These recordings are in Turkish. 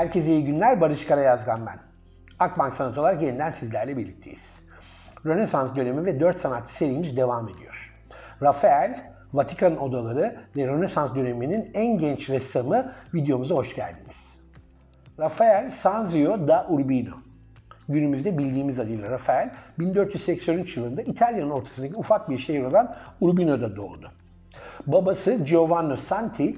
Herkese iyi günler. Barış Karayazgan ben. Akbank Sanat olarak yeniden sizlerle birlikteyiz. Rönesans dönemi ve 4 sanatçı serimiz devam ediyor. Rafael, Vatikan odaları ve Rönesans döneminin en genç ressamı videomuza hoş geldiniz. Rafael Sanzio da Urbino. Günümüzde bildiğimiz adıyla Rafael, 1483 yılında İtalya'nın ortasındaki ufak bir şehir olan Urbino'da doğdu. Babası Giovanni Santi,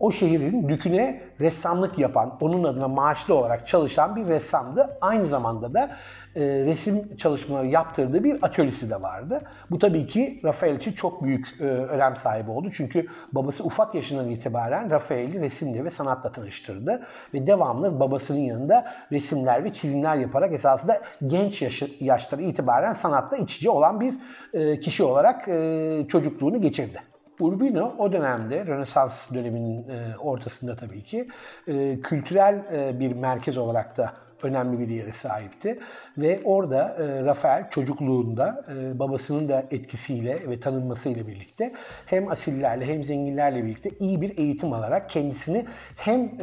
o şehrin düküne ressamlık yapan, onun adına maaşlı olarak çalışan bir ressamdı. Aynı zamanda da e, resim çalışmaları yaptırdığı bir atölyesi de vardı. Bu tabii ki Rafael için çok büyük e, önem sahibi oldu. Çünkü babası ufak yaşından itibaren Rafael'i resimle ve sanatla tanıştırdı. Ve devamlı babasının yanında resimler ve çizimler yaparak esasında genç yaşı, yaşları itibaren sanatla iç içe olan bir e, kişi olarak e, çocukluğunu geçirdi. Urbino o dönemde Rönesans döneminin e, ortasında tabii ki e, kültürel e, bir merkez olarak da önemli bir yere sahipti. Ve orada Rafael çocukluğunda babasının da etkisiyle ve tanınmasıyla birlikte hem asillerle hem zenginlerle birlikte iyi bir eğitim alarak kendisini hem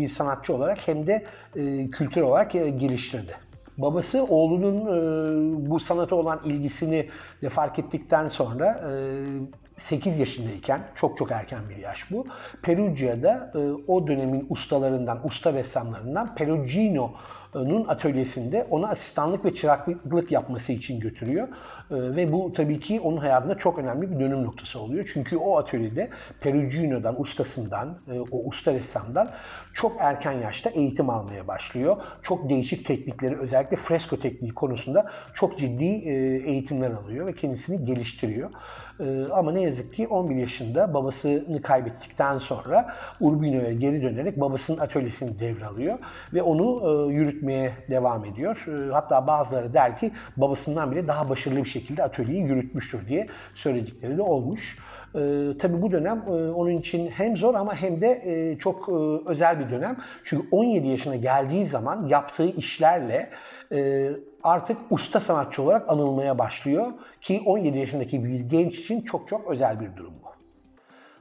bir sanatçı olarak hem de kültür olarak geliştirdi. Babası oğlunun bu sanata olan ilgisini de fark ettikten sonra 8 yaşındayken, çok çok erken bir yaş bu. Perugia'da e, o dönemin ustalarından, usta ressamlarından Perugino'nun atölyesinde ona asistanlık ve çıraklık yapması için götürüyor. E, ve bu tabii ki onun hayatında çok önemli bir dönüm noktası oluyor. Çünkü o atölyede Perugino'dan, ustasından, e, o usta ressamdan çok erken yaşta eğitim almaya başlıyor. Çok değişik teknikleri, özellikle fresko tekniği konusunda çok ciddi e, eğitimler alıyor ve kendisini geliştiriyor. E, ama ne yazık ki 11 yaşında babasını kaybettikten sonra Urbino'ya geri dönerek babasının atölyesini devralıyor ve onu e, yürütmeye devam ediyor. Hatta bazıları der ki babasından bile daha başarılı bir şekilde atölyeyi yürütmüştür diye söyledikleri de olmuş. E, tabii bu dönem e, onun için hem zor ama hem de e, çok e, özel bir dönem. Çünkü 17 yaşına geldiği zaman yaptığı işlerle e, artık usta sanatçı olarak anılmaya başlıyor. Ki 17 yaşındaki bir genç için çok çok özel bir durum bu.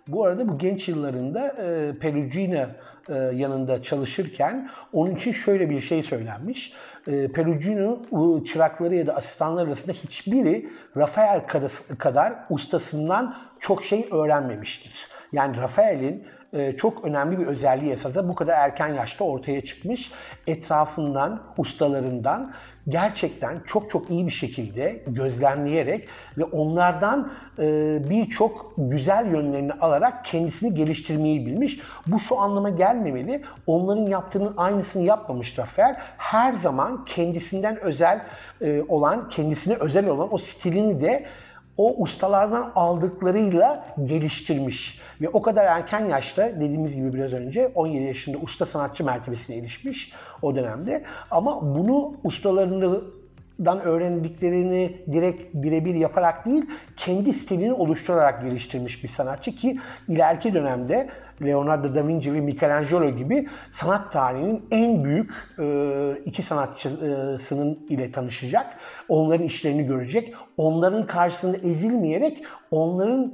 Bu arada bu genç yıllarında e, Perugino e, yanında çalışırken onun için şöyle bir şey söylenmiş. E, Perugino'nun çırakları ya da asistanlar arasında hiçbiri Rafael kadar ustasından çok şey öğrenmemiştir. Yani Rafael'in e, çok önemli bir özelliği esasında bu kadar erken yaşta ortaya çıkmış. Etrafından, ustalarından gerçekten çok çok iyi bir şekilde gözlemleyerek ve onlardan e, birçok güzel yönlerini alarak kendisini geliştirmeyi bilmiş. Bu şu anlama gelmemeli. Onların yaptığının aynısını yapmamış Rafael. Her zaman kendisinden özel e, olan, kendisine özel olan o stilini de o ustalardan aldıklarıyla geliştirmiş. Ve o kadar erken yaşta dediğimiz gibi biraz önce 17 yaşında usta sanatçı mertebesine erişmiş o dönemde. Ama bunu ustalarını dan öğrendiklerini direkt birebir yaparak değil, kendi stilini oluşturarak geliştirmiş bir sanatçı ki ileriki dönemde Leonardo da Vinci ve Michelangelo gibi sanat tarihinin en büyük e, iki sanatçısının ile tanışacak. Onların işlerini görecek. Onların karşısında ezilmeyerek onların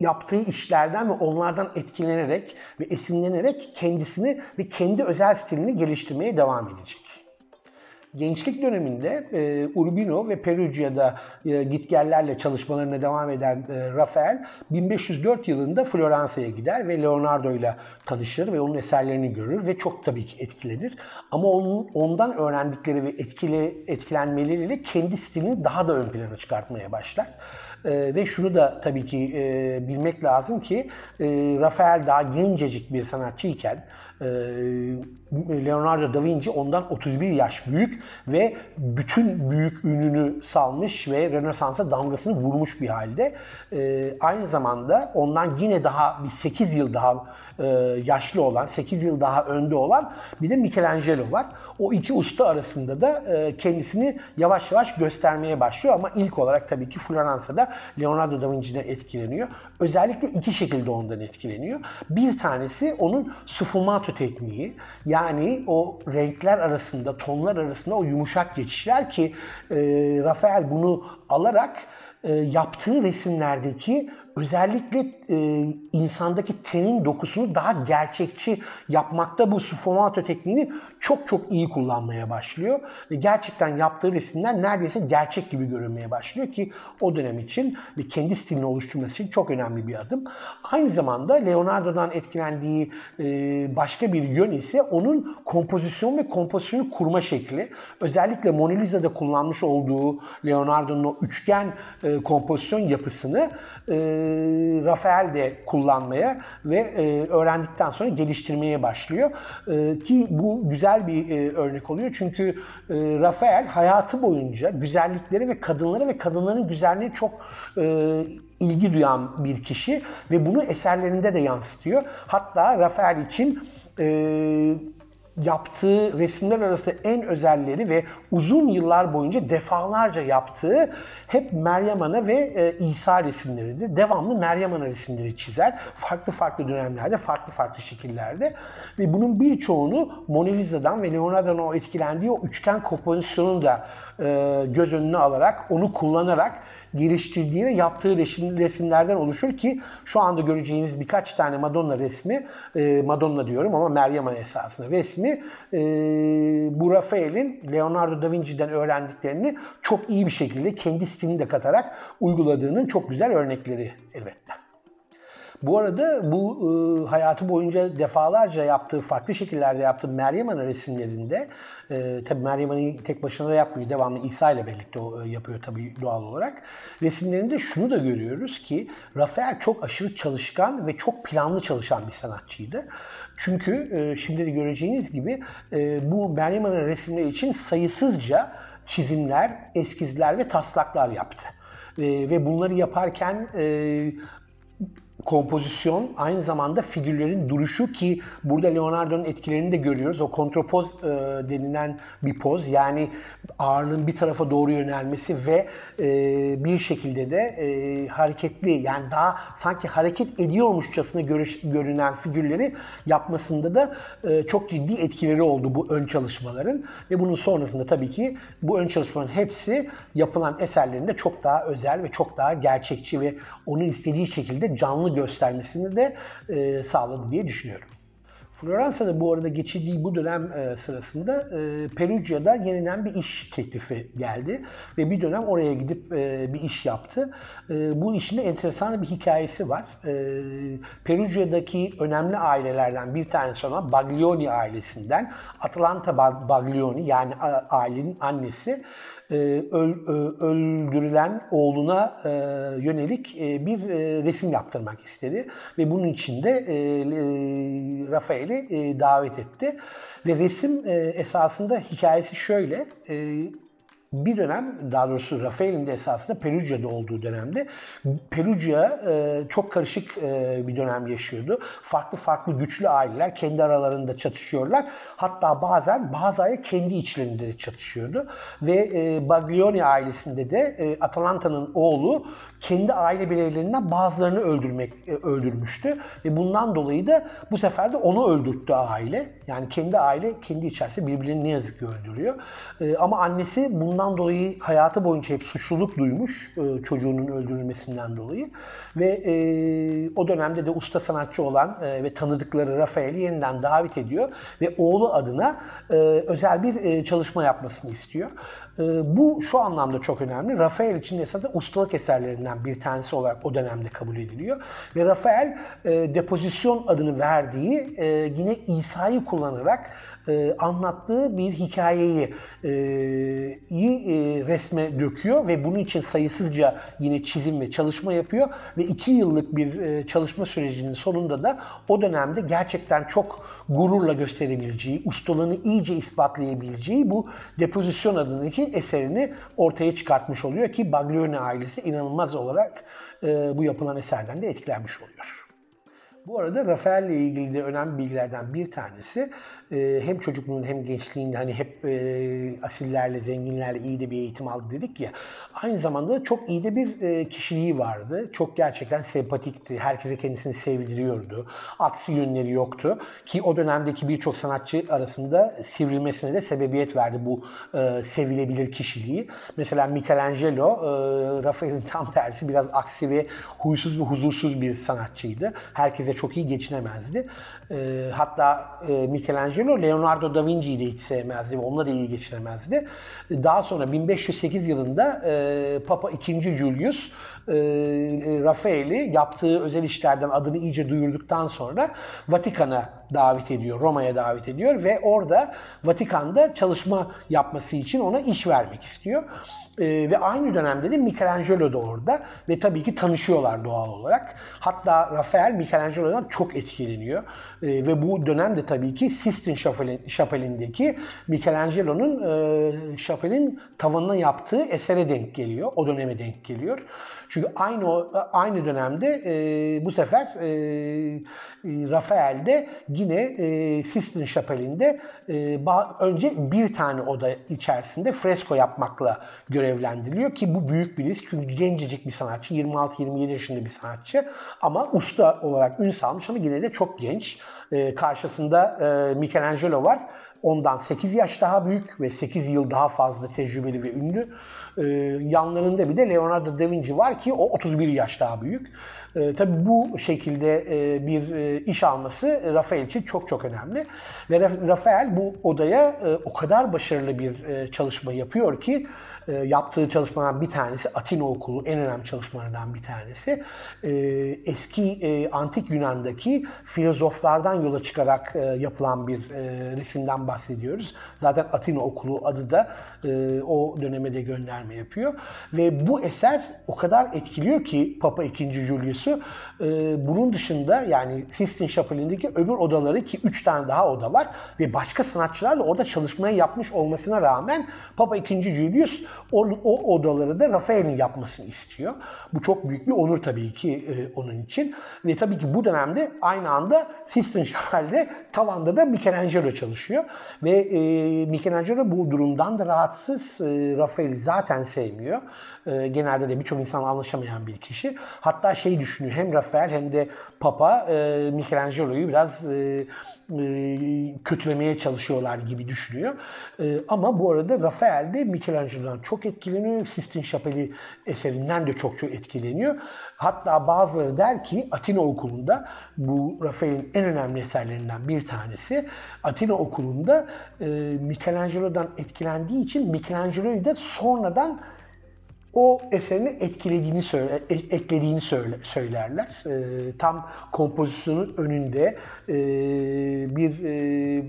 yaptığı işlerden ve onlardan etkilenerek ve esinlenerek kendisini ve kendi özel stilini geliştirmeye devam edecek. Gençlik döneminde e, Urbino ve Perugia'da e, gitgellerle çalışmalarına devam eden e, Rafael 1504 yılında Floransa'ya gider ve Leonardo ile tanışır ve onun eserlerini görür ve çok tabii ki etkilenir. Ama onun ondan öğrendikleri ve etkili etkilenmeleriyle kendi stilini daha da ön plana çıkartmaya başlar. E, ve şunu da tabii ki e, bilmek lazım ki e, Rafael daha gencecik bir sanatçıyken e, Leonardo da Vinci ondan 31 yaş büyük ve bütün büyük ününü salmış ve Rönesans'a damgasını vurmuş bir halde. E, aynı zamanda ondan yine daha bir 8 yıl daha e, yaşlı olan, 8 yıl daha önde olan bir de Michelangelo var. O iki usta arasında da e, kendisini yavaş yavaş göstermeye başlıyor ama ilk olarak tabii ki Floransa'da Leonardo da Vinci'den etkileniyor. Özellikle iki şekilde ondan etkileniyor. Bir tanesi onun sfumato tekniği. Yani o renkler arasında, tonlar arasında o yumuşak geçişler ki e, Rafael bunu alarak e, yaptığı resimlerdeki özellikle e, insandaki tenin dokusunu daha gerçekçi yapmakta bu sfumato tekniğini çok çok iyi kullanmaya başlıyor. Ve gerçekten yaptığı resimler neredeyse gerçek gibi görünmeye başlıyor ki o dönem için ve kendi stilini oluşturması için çok önemli bir adım. Aynı zamanda Leonardo'dan etkilendiği e, başka bir yön ise onun kompozisyon ve kompozisyonu kurma şekli. Özellikle Mona Lisa'da kullanmış olduğu Leonardo'nun o üçgen e, kompozisyon yapısını e, Rafael de kullanmaya ve e, öğrendikten sonra geliştirmeye başlıyor. E, ki bu güzel bir e, örnek oluyor çünkü e, Rafael hayatı boyunca güzellikleri ve kadınları ve kadınların güzelliğini çok e, ilgi duyan bir kişi ve bunu eserlerinde de yansıtıyor. Hatta Rafael için e, yaptığı resimler arasında en özelleri ve uzun yıllar boyunca defalarca yaptığı hep Meryem Ana ve e, İsa resimleridir. Devamlı Meryem Ana resimleri çizer. Farklı farklı dönemlerde, farklı farklı şekillerde. Ve bunun birçoğunu Mona Lisa'dan ve Leonardo'dan o etkilendiği o üçgen kompozisyonunu da e, göz önüne alarak, onu kullanarak geliştirdiği ve yaptığı resim, resimlerden oluşur ki şu anda göreceğiniz birkaç tane Madonna resmi, e, Madonna diyorum ama Meryem Ana esasında resmi e, bu Rafael'in Leonardo da Vinci'den öğrendiklerini çok iyi bir şekilde kendi stilini de katarak uyguladığının çok güzel örnekleri elbette. Bu arada bu e, hayatı boyunca defalarca yaptığı, farklı şekillerde yaptığı Meryem Ana resimlerinde, e, tabi Meryem Ana'yı tek başına da yapmıyor, devamlı İsa ile birlikte o, e, yapıyor tabi doğal olarak. Resimlerinde şunu da görüyoruz ki Rafael çok aşırı çalışkan ve çok planlı çalışan bir sanatçıydı. Çünkü e, şimdi de göreceğiniz gibi e, bu Meryem Ana resimleri için sayısızca çizimler, eskizler ve taslaklar yaptı. E, ve bunları yaparken e, kompozisyon aynı zamanda figürlerin duruşu ki burada Leonardo'nun etkilerini de görüyoruz. O kontrapoz e, denilen bir poz yani ağırlığın bir tarafa doğru yönelmesi ve e, bir şekilde de e, hareketli yani daha sanki hareket ediyormuşçasına görüş, görünen figürleri yapmasında da e, çok ciddi etkileri oldu bu ön çalışmaların ve bunun sonrasında tabii ki bu ön çalışmaların hepsi yapılan eserlerinde çok daha özel ve çok daha gerçekçi ve onun istediği şekilde canlı göstermesini de e, sağladı diye düşünüyorum. Floransa'da bu arada geçirdiği bu dönem e, sırasında e, Perugia'da yeniden bir iş teklifi geldi ve bir dönem oraya gidip e, bir iş yaptı. Bu işin de enteresan bir hikayesi var. Perugia'daki önemli ailelerden bir tanesi olan Baglioni ailesinden Atlanta Baglioni yani ailenin annesi e, öl, öldürülen oğluna e, yönelik e, bir resim yaptırmak istedi. Ve bunun için de Rafael'i davet etti. Ve resim esasında hikayesi şöyle bir dönem daha doğrusu Rafael'in de esasında Perugia'da olduğu dönemde Perugia e, çok karışık e, bir dönem yaşıyordu. Farklı farklı güçlü aileler kendi aralarında çatışıyorlar. Hatta bazen bazı aile kendi içlerinde de çatışıyordu. Ve e, Baglioni ailesinde de e, Atalanta'nın oğlu kendi aile bireylerinden bazılarını öldürmek e, öldürmüştü ve bundan dolayı da bu sefer de onu öldürttü aile. Yani kendi aile kendi içerisinde birbirlerini ne yazık ki öldürüyor. E, ama annesi bundan dolayı hayatı boyunca hep suçluluk duymuş e, çocuğunun öldürülmesinden dolayı ve e, o dönemde de usta sanatçı olan e, ve tanıdıkları Rafael'i yeniden davet ediyor ve oğlu adına e, özel bir e, çalışma yapmasını istiyor. E, bu şu anlamda çok önemli. Rafael için esasında ustalık eserlerinden bir tanesi olarak o dönemde kabul ediliyor. Ve Rafael e, depozisyon adını verdiği e, yine İsa'yı kullanarak e, anlattığı bir hikayeyi resme döküyor ve bunun için sayısızca yine çizim ve çalışma yapıyor ve iki yıllık bir çalışma sürecinin sonunda da o dönemde gerçekten çok gururla gösterebileceği, ustalığını iyice ispatlayabileceği bu depozisyon adındaki eserini ortaya çıkartmış oluyor ki Baglioni ailesi inanılmaz olarak e, bu yapılan eserden de etkilenmiş oluyor. Bu arada Rafael ile ilgili de önemli bilgilerden bir tanesi e, hem çocukluğun hem gençliğinde hani hep e, asillerle, zenginlerle iyi de bir eğitim aldı dedik ya. Aynı zamanda çok iyi de bir e, kişiliği vardı. Çok gerçekten sempatikti. Herkese kendisini sevdiriyordu. Aksi yönleri yoktu. Ki o dönemdeki birçok sanatçı arasında sivrilmesine de sebebiyet verdi bu e, sevilebilir kişiliği. Mesela Michelangelo, e, Rafael'in tam tersi biraz aksi ve huysuz ve huzursuz bir sanatçıydı. Herkese çok iyi geçinemezdi. E, hatta e, Michelangelo Leonardo da Vinci'yi de hiç sevmezdi ve onunla da iyi geçiremezdi. Daha sonra 1508 yılında e, Papa II. Julius e, Rafael'i yaptığı özel işlerden adını iyice duyurduktan sonra Vatikan'a davet ediyor, Roma'ya davet ediyor ve orada Vatikan'da çalışma yapması için ona iş vermek istiyor. E, ve aynı dönemde de Michelangelo da orada ve tabii ki tanışıyorlar doğal olarak. Hatta Rafael Michelangelo'dan çok etkileniyor. E, ve bu dönemde tabii ki Sistine Şapeli'ndeki Michelangelo'nun e, şapelin tavanına yaptığı esere denk geliyor. O döneme denk geliyor. Çünkü aynı aynı dönemde e, bu sefer e, e, Rafael de yine e, Sistine Şapeli'nde e, önce bir tane oda içerisinde fresko yapmakla görevlendiriliyor ki bu büyük bir risk çünkü gencecik bir sanatçı 26-27 yaşında bir sanatçı ama usta olarak ün salmış ama yine de çok genç. E, karşısında e, Michelangelo var. Ondan 8 yaş daha büyük ve 8 yıl daha fazla tecrübeli ve ünlü. E, yanlarında bir de Leonardo da Vinci var ki o 31 yaş daha büyük. E, tabii bu şekilde e, bir e, iş alması Rafael için çok çok önemli. Ve Rafael bu odaya e, o kadar başarılı bir e, çalışma yapıyor ki e, yaptığı çalışmadan bir tanesi Atina Okulu en önemli çalışmalarından bir tanesi. E, eski e, antik Yunan'daki filozoflardan yola çıkarak e, yapılan bir e, resimden bahsediyoruz. Zaten Atina Okulu adı da o döneme de gönderme yapıyor. Ve bu eser o kadar etkiliyor ki Papa II. Julius'u. Bunun dışında yani Sistine Şapeli'ndeki öbür odaları ki üç tane daha oda var ve başka sanatçılarla orada çalışmayı yapmış olmasına rağmen Papa II. Julius o, o odaları da Rafael'in yapmasını istiyor. Bu çok büyük bir onur tabii ki e, onun için. Ve tabii ki bu dönemde aynı anda Sistine Chapel'de tavanda da Michelangelo çalışıyor. Ve e, Michelangelo bu durumdan da rahatsız. E, Rafael'i zaten sevmiyor. E, genelde de birçok insan anlaşamayan bir kişi. Hatta şey düşünüyor hem Rafael hem de Papa e, Michelangelo'yu biraz e, kötülemeye çalışıyorlar gibi düşünüyor. E, ama bu arada Rafael de Michelangelo'dan çok etkileniyor. Sistine Şapeli eserinden de çok çok etkileniyor. Hatta bazıları der ki Atina Okulu'nda bu Rafael'in en önemli eserlerinden bir tanesi. Atina Okulu'nda e, Michelangelo'dan etkilendiği için Michelangelo'yu da sonradan o eserini etkilediğini söyle, e, eklediğini söyle, söylerler. E, tam kompozisyonun önünde e, bir e,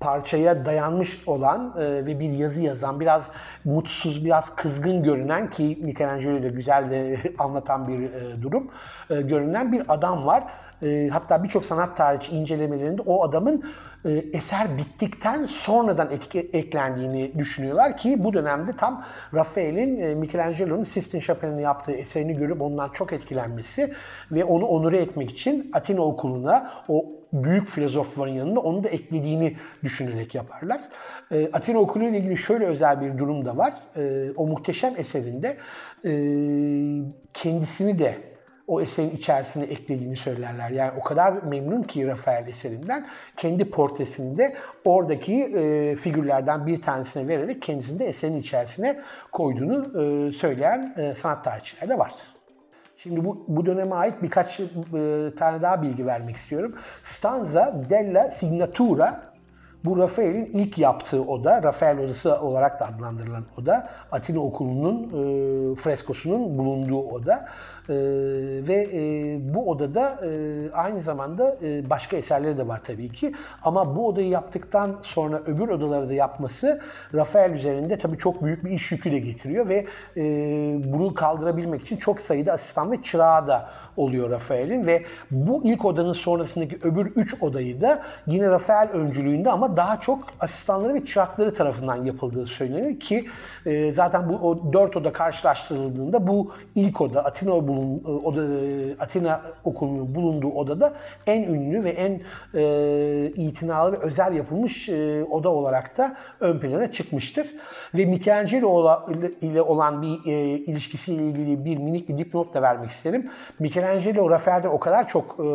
parçaya dayanmış olan e, ve bir yazı yazan, biraz mutsuz, biraz kızgın görünen ki Michelangelo'yu da güzel de anlatan bir e, durum, e, görünen bir adam var. E, hatta birçok sanat tarihi incelemelerinde o adamın e, eser bittikten sonradan etki, eklendiğini düşünüyorlar ki bu dönemde tam Rafael'in e, Michelangelo'nun Sistine Chapel'in yaptığı eserini görüp ondan çok etkilenmesi ve onu onure etmek için Atina okuluna o büyük filozofların yanında onu da eklediğini düşünerek yaparlar. E, Atina Okulu ile ilgili şöyle özel bir durum da var. E, o muhteşem eserinde e, kendisini de o eserin içerisine eklediğini söylerler. Yani o kadar memnun ki Rafael eserinden kendi portresinde oradaki e, figürlerden bir tanesine vererek kendisini de eserin içerisine koyduğunu e, söyleyen e, sanat tarihçiler de var. Şimdi bu, bu döneme ait birkaç e, tane daha bilgi vermek istiyorum. Stanza della Signatura bu Rafael'in ilk yaptığı oda, Rafael odası olarak da adlandırılan oda, Atina Okulu'nun e, freskosunun bulunduğu oda. E, ve e, bu odada e, aynı zamanda e, başka eserleri de var tabii ki. Ama bu odayı yaptıktan sonra öbür odaları da yapması Rafael üzerinde tabii çok büyük bir iş yükü de getiriyor ve e, bunu kaldırabilmek için çok sayıda asistan ve çırağı da oluyor Rafael'in ve bu ilk odanın sonrasındaki öbür üç odayı da yine Rafael öncülüğünde ama daha çok asistanları ve çırakları tarafından yapıldığı söylenir ki e, zaten bu o dört oda karşılaştırıldığında bu ilk oda Atina bulun e, oda e, Atina okulunun bulunduğu odada en ünlü ve en e, itinalı ve özel yapılmış e, oda olarak da ön plana çıkmıştır. Ve Michelangelo ile olan bir e, ilişkisiyle ilgili bir minik bir dipnot da vermek isterim. Michelangelo Rafael'den o kadar çok e, e,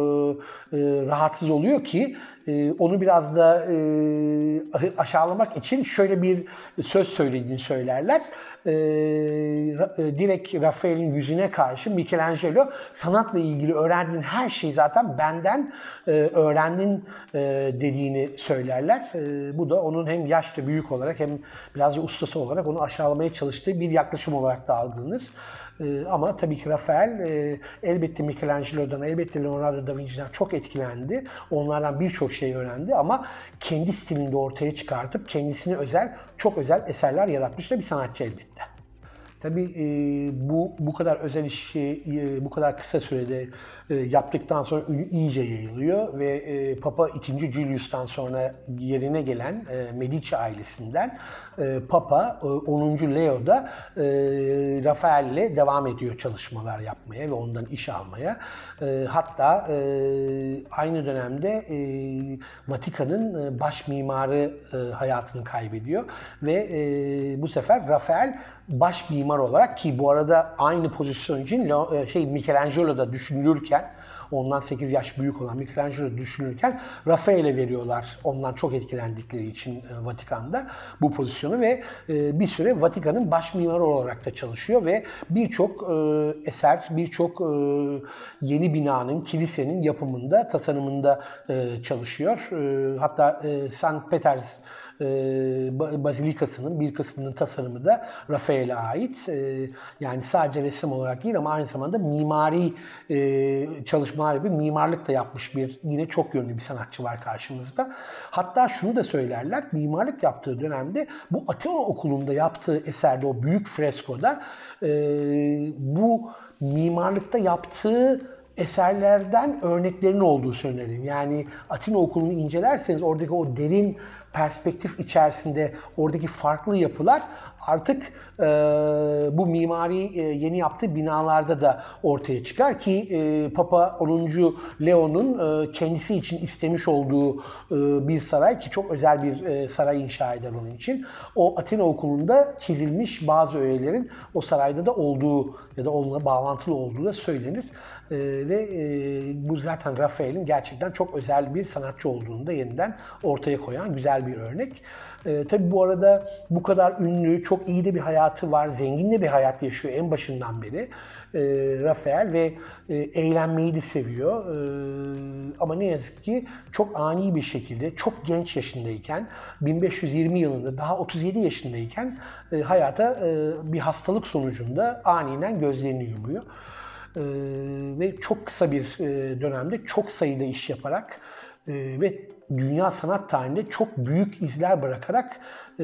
rahatsız oluyor ki e, onu biraz da e, aşağılamak için şöyle bir söz söylediğini söylerler. E, e, direkt Rafael'in yüzüne karşı Michelangelo sanatla ilgili öğrendiğin her şeyi zaten benden e, öğrendin e, dediğini söylerler. E, bu da onun hem yaşlı büyük olarak hem biraz da ustası olarak onu aşağılamaya çalıştığı bir yaklaşım olarak da algılanır. Ama tabii ki Rafael e, elbette Michelangelo'dan, elbette Leonardo da Vinci'den çok etkilendi. Onlardan birçok şey öğrendi ama kendi stilinde ortaya çıkartıp kendisine özel, çok özel eserler yaratmış da bir sanatçı elbette. Tabii e, bu bu kadar özel işi e, bu kadar kısa sürede e, yaptıktan sonra iyice yayılıyor ve Papa 2. Julius'tan sonra yerine gelen Medici ailesinden e, Papa e, 10. Leo da e, Rafael'le devam ediyor çalışmalar yapmaya ve ondan iş almaya. E, hatta e, aynı dönemde Vatikan'ın baş mimarı hayatını kaybediyor ve bu sefer Rafael baş mimar olarak ki bu arada aynı pozisyon için şey Michelangelo da düşünülürken ondan 8 yaş büyük olan Michelangelo düşünürken Rafael'e veriyorlar. Ondan çok etkilendikleri için e, Vatikan'da bu pozisyonu ve e, bir süre Vatikan'ın baş mimarı olarak da çalışıyor ve birçok eser, birçok yeni binanın, kilisenin yapımında, tasarımında çalışıyor. Hatta St. Peters e, bazilikasının bir kısmının tasarımı da Rafael'e ait. E, yani sadece resim olarak değil ama aynı zamanda mimari e, çalışmalar gibi mimarlık da yapmış bir yine çok yönlü bir sanatçı var karşımızda. Hatta şunu da söylerler. Mimarlık yaptığı dönemde bu Atina Okulu'nda yaptığı eserde o büyük freskoda bu mimarlıkta yaptığı eserlerden örneklerin olduğu söylenir. Yani Atina Okulu'nu incelerseniz oradaki o derin perspektif içerisinde oradaki farklı yapılar artık e, bu mimari e, yeni yaptığı binalarda da ortaya çıkar ki e, Papa 10. Leo'nun e, kendisi için istemiş olduğu e, bir saray ki çok özel bir e, saray inşa eder onun için. O Atina Okulu'nda çizilmiş bazı öğelerin o sarayda da olduğu ya da onunla bağlantılı olduğu da söylenir. E, ve e, bu zaten Rafael'in gerçekten çok özel bir sanatçı olduğunu da yeniden ortaya koyan güzel güzel bir örnek. E, tabii bu arada bu kadar ünlü, çok iyi de bir hayatı var, zengin de bir hayat yaşıyor en başından beri e, Rafael ve e, eğlenmeyi de seviyor. E, ama ne yazık ki çok ani bir şekilde, çok genç yaşındayken, 1520 yılında daha 37 yaşındayken e, hayata e, bir hastalık sonucunda aniden gözlerini yumuyor. Ee, ve çok kısa bir e, dönemde çok sayıda iş yaparak e, ve dünya sanat tarihinde çok büyük izler bırakarak e,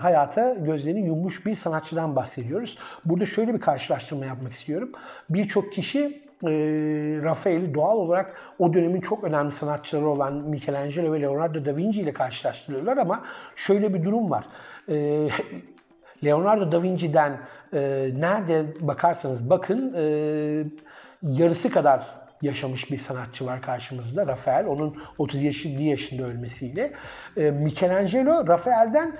hayata gözlerini yummuş bir sanatçıdan bahsediyoruz. Burada şöyle bir karşılaştırma yapmak istiyorum. Birçok kişi e, Rafael'i doğal olarak o dönemin çok önemli sanatçıları olan Michelangelo ve Leonardo da Vinci ile karşılaştırıyorlar ama şöyle bir durum var. E, Leonardo da Vinci'den e, nerede bakarsanız bakın e, yarısı kadar yaşamış bir sanatçı var karşımızda. Rafael, onun 37 yaşında ölmesiyle. E, Michelangelo, Rafael'den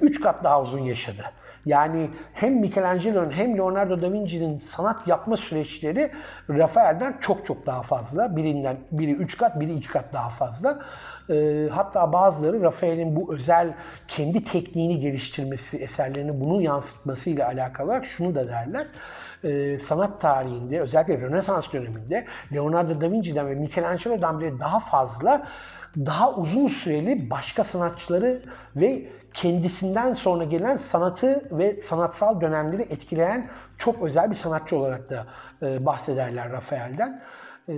3 e, kat daha uzun yaşadı. Yani hem Michelangelo'nun hem Leonardo da Vinci'nin sanat yapma süreçleri Rafael'den çok çok daha fazla. Birinden biri 3 kat, biri 2 kat daha fazla. E, hatta bazıları Rafael'in bu özel kendi tekniğini geliştirmesi, eserlerini bunu yansıtması ile alakalı olarak şunu da derler e, sanat tarihinde özellikle Rönesans döneminde Leonardo da Vinci'den ve Michelangelo'dan bile daha fazla daha uzun süreli başka sanatçıları ve kendisinden sonra gelen sanatı ve sanatsal dönemleri etkileyen çok özel bir sanatçı olarak da e, bahsederler Rafael'den. E,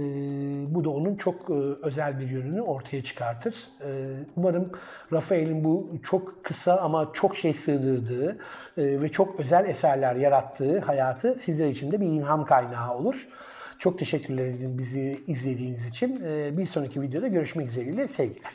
bu da onun çok e, özel bir yönünü ortaya çıkartır. E, umarım Rafael'in bu çok kısa ama çok şey sığdırdığı e, ve çok özel eserler yarattığı hayatı sizler için de bir ilham kaynağı olur. Çok teşekkürler ederim bizi izlediğiniz için. E, bir sonraki videoda görüşmek üzere sevgiler.